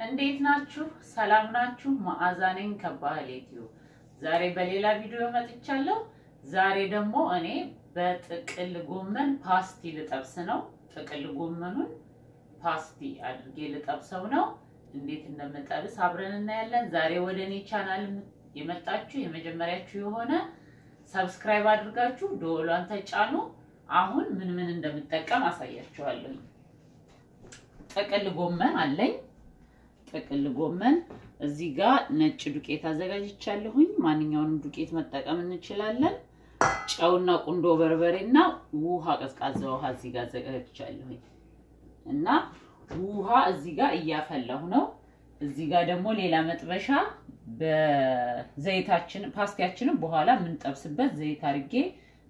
እንዴት ናችሁ? ሰላም ናችሁ? መዓዛ ነኝ ከባህል ዩቲዩብ። ዛሬ በሌላ ቪዲዮ መጥቻለሁ። ዛሬ ደግሞ እኔ በጥቅል ጎመን ፓስቲ ልጠብስ ነው። ጥቅል ጎመኑን ፓስቲ አድርጌ ልጠብሰው ነው። እንዴት እንደምጠብስ አብረን እናያለን። ዛሬ ወደ እኔ ቻናል የመጣችሁ የመጀመሪያችሁ የሆነ subscribe አድርጋችሁ ደወሏን ተጫኑ። አሁን ምን ምን እንደምጠቀም አሳያችኋለሁ። ጥቅል ጎመን አለኝ። ጥቅል ጎመን እዚህ ጋር ነጭ ዱቄት አዘጋጅቻለሁኝ። ማንኛውንም ዱቄት መጠቀም እንችላለን። ጨውና ቁንዶ በርበሬና ውሃ፣ ቀዝቃዛ ውሃ እዚህ ጋር አዘጋጅቻለሁኝ እና ውሃ እዚህ ጋር እያፈላሁ ነው። እዚህ ጋር ደግሞ ሌላ መጥበሻ በዘይታችን ፓስቲያችንን በኋላ የምንጠብስበት ዘይት አድርጌ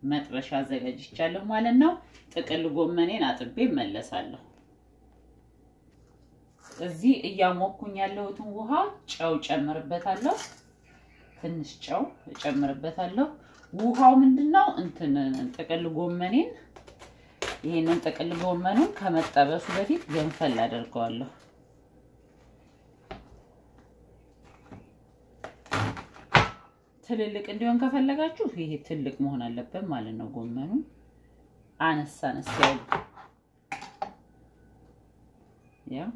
መጥበሻ አዘጋጅቻለሁ ማለት ነው። ጥቅል ጎመኔን አጥቤ መለሳለሁ። እዚህ እያሞኩኝ ያለሁትን ውሃ ጨው ጨምርበታለሁ። ትንሽ ጨው እጨምርበታለሁ። ውሃው ምንድነው እንትን ጥቅል ጎመኔን ይሄንን ጥቅል ጎመኑን ከመጠበሱ በፊት ገንፈል አደርገዋለሁ። ትልልቅ እንዲሆን ከፈለጋችሁ ይሄ ትልቅ መሆን አለበት ማለት ነው። ጎመኑ አነስ አነስ ያው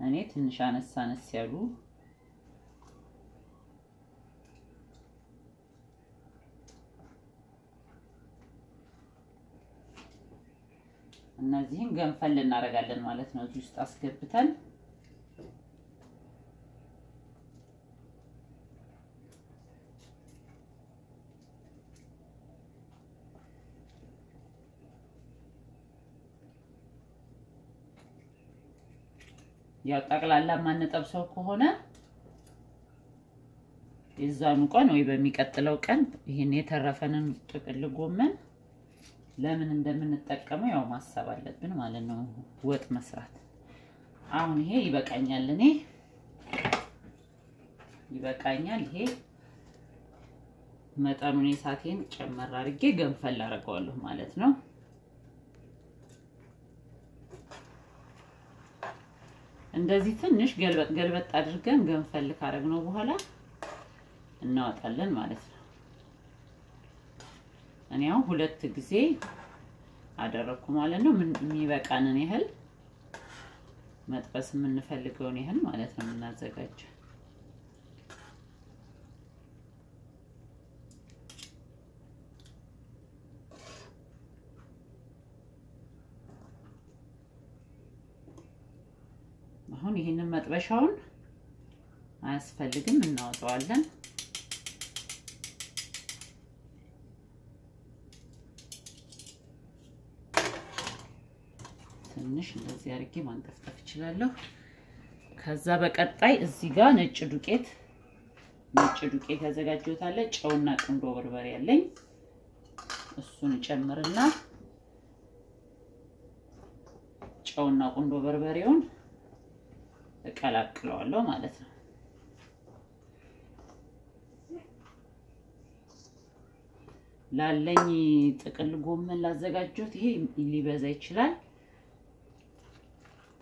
እኔ ትንሽ አነስ አነስ ያሉ እነዚህን ገንፈል እናደርጋለን ማለት ነው። እዚህ ውስጥ አስገብተን ያው ጠቅላላ የማንጠብሰው ከሆነ የዛኑ ቀን ወይ በሚቀጥለው ቀን ይህን የተረፈንን ጥቅል ጎመን ለምን እንደምንጠቀመው ያው ማሰብ አለብን ማለት ነው። ወጥ መስራት አሁን ይሄ ይበቃኛል፣ እኔ ይበቃኛል። ይሄ መጠኑን የሳቴን ጨመር አድርጌ ገንፈል አደርገዋለሁ ማለት ነው። እንደዚህ ትንሽ ገልበጥ ገልበጥ አድርገን ገንፈል ካደረግነው በኋላ እናወጣለን ማለት ነው። እኔ አሁን ሁለት ጊዜ አደረኩ ማለት ነው። የሚበቃንን ያህል መጥበስ የምንፈልገውን ያህል ማለት ነው የምናዘጋጀው። አሁን ይህንን መጥበሻውን አያስፈልግም፣ እናወጣዋለን። ትንሽ እንደዚህ አድርጌ ማንጠፍጠፍ እችላለሁ። ከዛ በቀጣይ እዚህ ጋር ነጭ ዱቄት ነጭ ዱቄት ያዘጋጀሁት አለ። ጨውና ቁንዶ በርበሬ ያለኝ እሱን ጨምርና ጨውና ቁንዶ በርበሬውን እቀላቅለዋለሁ ማለት ነው። ላለኝ ጥቅል ጎመን ላዘጋጀሁት ይሄ ሊበዛ ይችላል።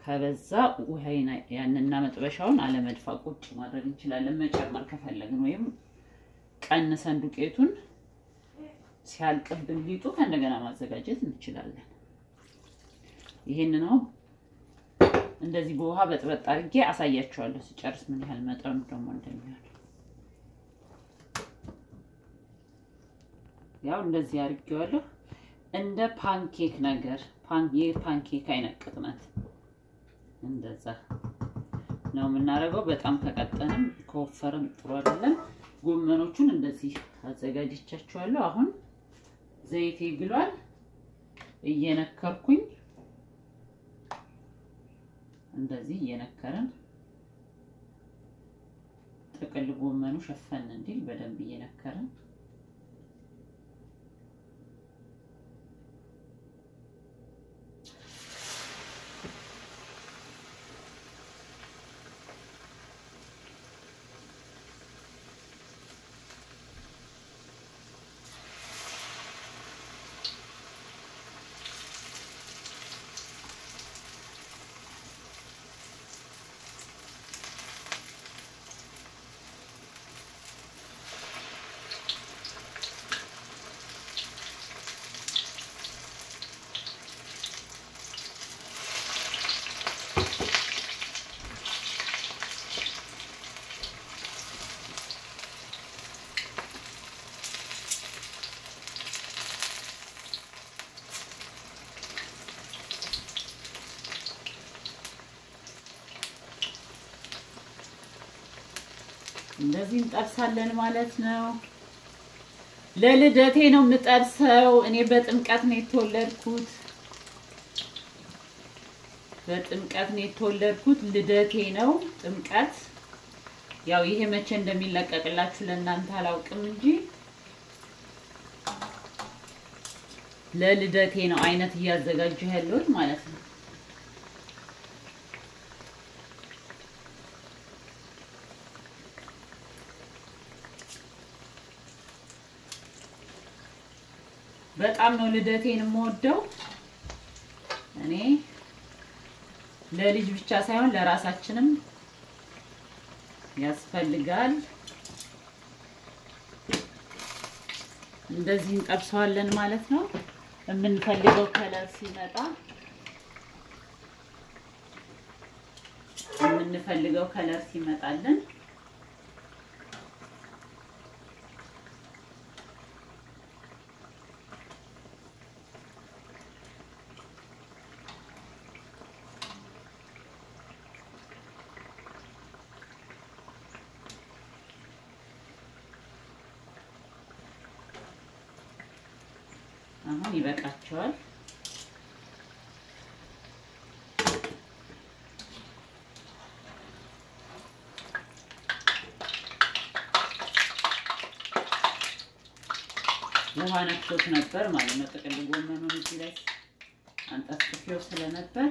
ከበዛ ውሃይና ያንና መጥበሻውን አለመድፋ ቁጭ ማድረግ እንችላለን። መጨመር ከፈለግን ወይም ቀንሰን ዱቄቱን ሲያልቅብን ሊጡ ከእንደገና ማዘጋጀት እንችላለን። ይሄንን ነው እንደዚህ በውሃ በጥበጥ አድርጌ አሳያችኋለሁ ሲጨርስ ምን ያህል መጠኑ ደግሞ እንደሚሆን። ያው እንደዚህ አድርጌዋለሁ። እንደ ፓንኬክ ነገር የፓንኬክ አይነት ቅጥነት እንደዛ ነው የምናደርገው። በጣም ከቀጠንም ከወፈርም ጥሩ አይደለም። ጎመኖቹን እንደዚህ አዘጋጅቻቸዋለሁ። አሁን ዘይቴ ግሏል። እየነከርኩኝ እንደዚህ እየነከርን ጥቅል ጎመኑ ሸፈን እንዲል በደንብ እየነከርን እንደዚህ እንጠብሳለን ማለት ነው። ለልደቴ ነው የምጠብሰው። እኔ በጥምቀት ነው የተወለድኩት። በጥምቀት ነው የተወለድኩት። ልደቴ ነው ጥምቀት። ያው ይሄ መቼ እንደሚለቀቅላችሁ ለእናንተ አላውቅም እንጂ ለልደቴ ነው አይነት እያዘጋጀሁ ያለሁት ማለት ነው። በጣም ነው ልደቴን የምወደው እኔ ለልጅ ብቻ ሳይሆን ለራሳችንም ያስፈልጋል። እንደዚህ እንጠብሰዋለን ማለት ነው። የምንፈልገው color ሲመጣ የምንፈልገው color ሲመጣልን አሁን ይበቃቸዋል። ውሃ ነክቶት ነበር ማለት ነው። ጥቅል ጎመኑን እዚህ ላይ አንጠፍጥፌው ስለነበር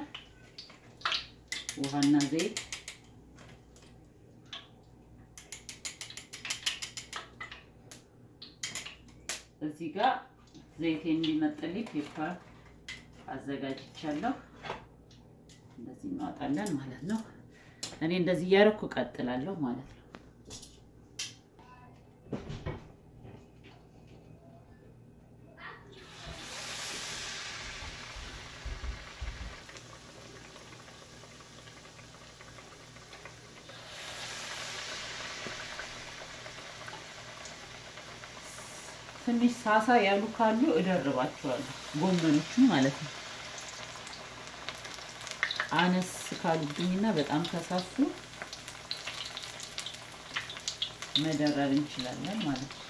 ውሃና ዘይት እዚህ ጋር ዘይት እንዲመጥልኝ ፔፐር አዘጋጅቻለሁ። እንደዚህ እናወጣለን ማለት ነው። እኔ እንደዚህ እያደረኩ እቀጥላለሁ ማለት ነው። ትንሽ ሳሳ ያሉ ካሉ እደርባቸዋለሁ ጎመኖቹ ማለት ነው። አነስ ካሉብኝና በጣም ከሳሱ መደረብ እንችላለን ማለት ነው።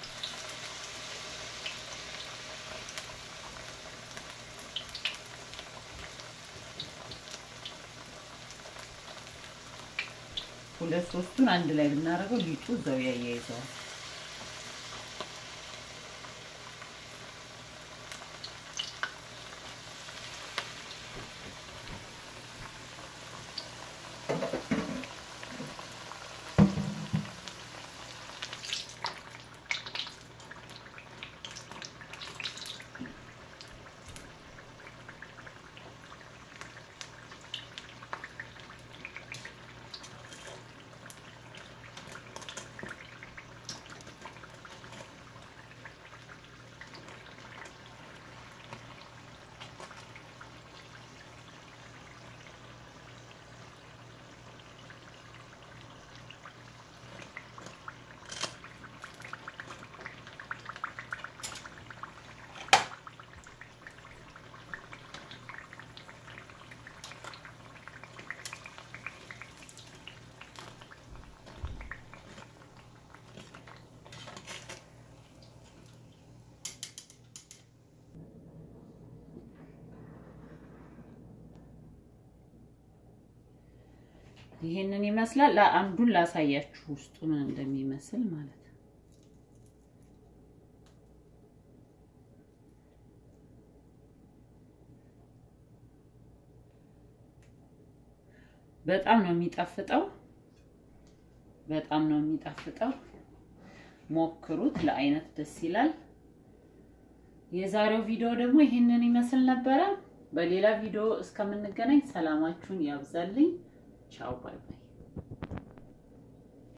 ሁለት ሶስቱን አንድ ላይ ብናደርገው ሊጡ እዛው ያያይዘዋል። ይሄንን ይመስላል። አንዱን ላሳያችሁ ውስጡ ምን እንደሚመስል ማለት ነው። በጣም ነው የሚጣፍጠው። በጣም ነው የሚጣፍጠው። ሞክሩት። ለአይነት ደስ ይላል። የዛሬው ቪዲዮ ደግሞ ይህንን ይመስል ነበረ። በሌላ ቪዲዮ እስከምንገናኝ ሰላማችሁን ያብዛልኝ። 桥北